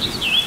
Thank you.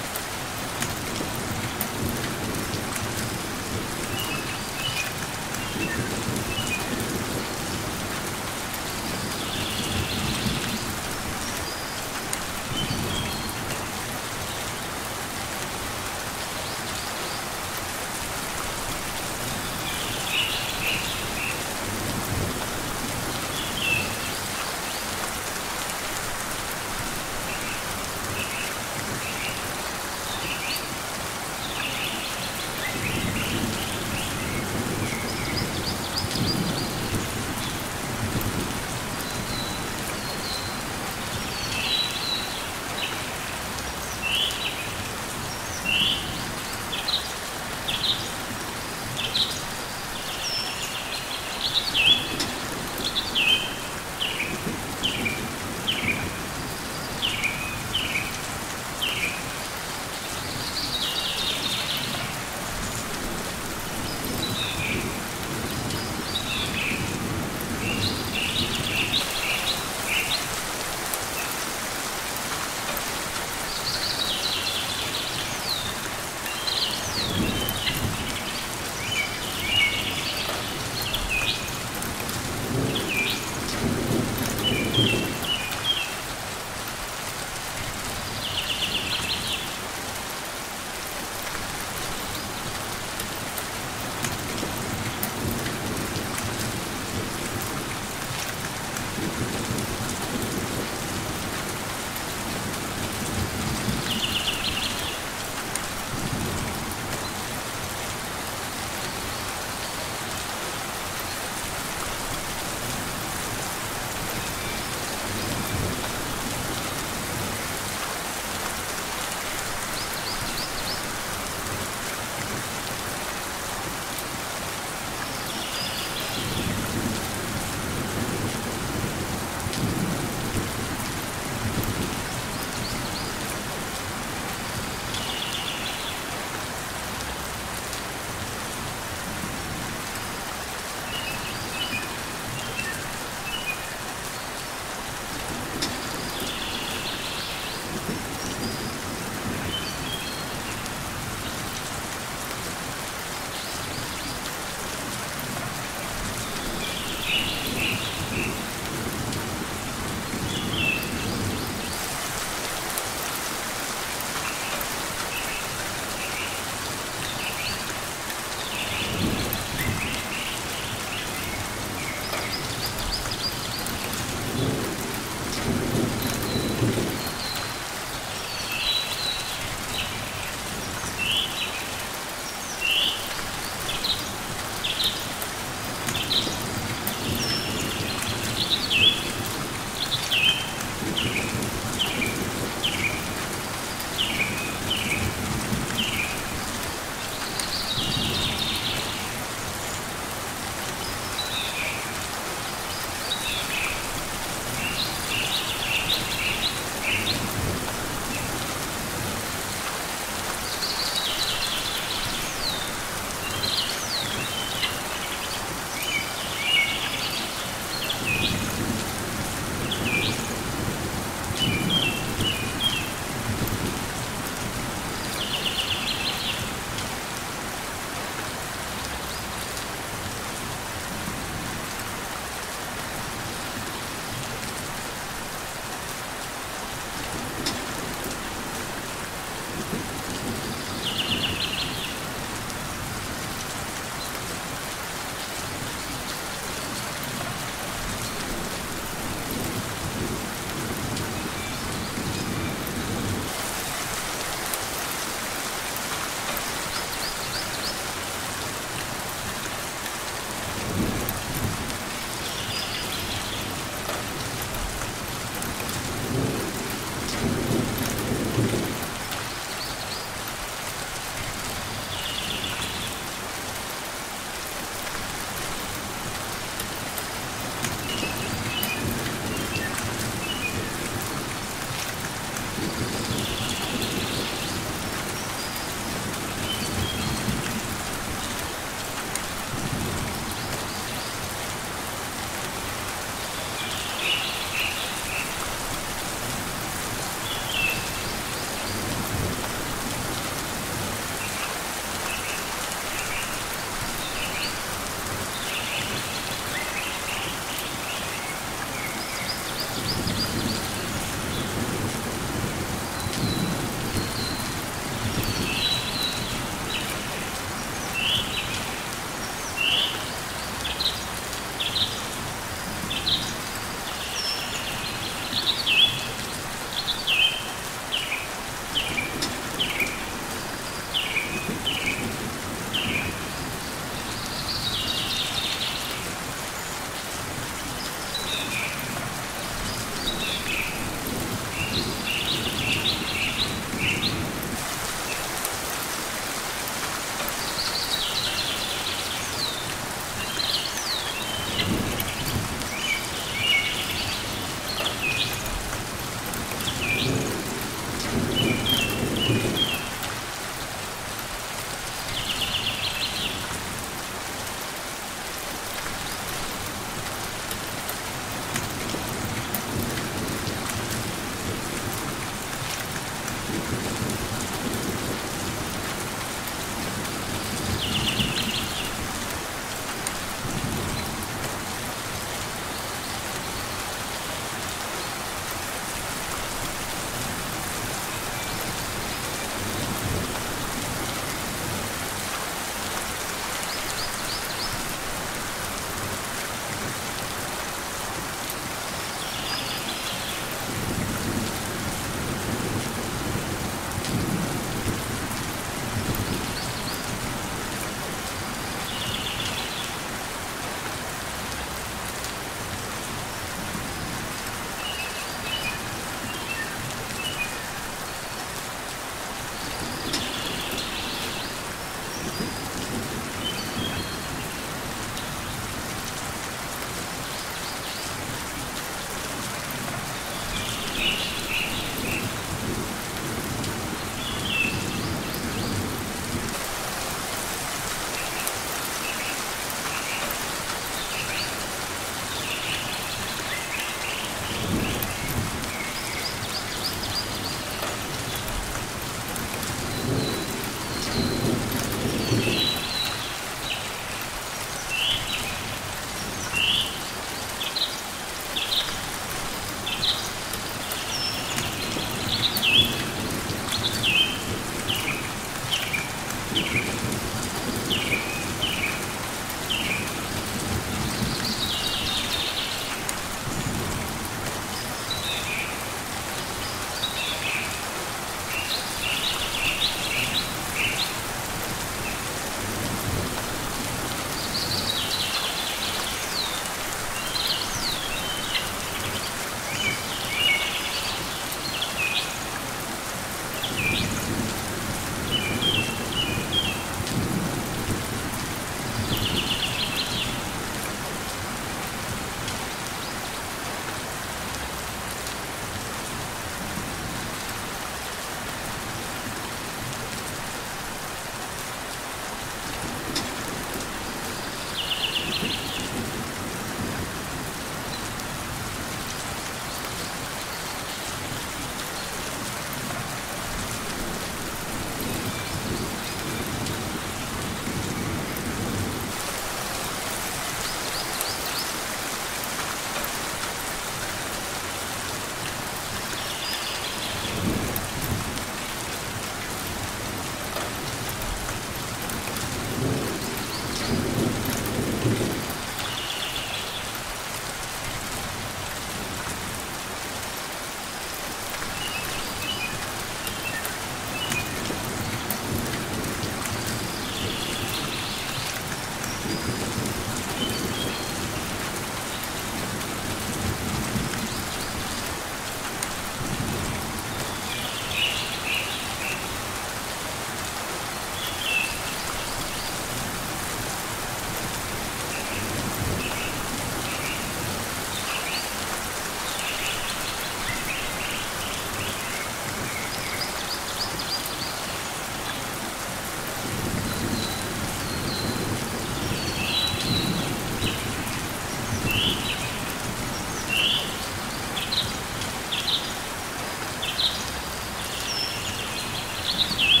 何?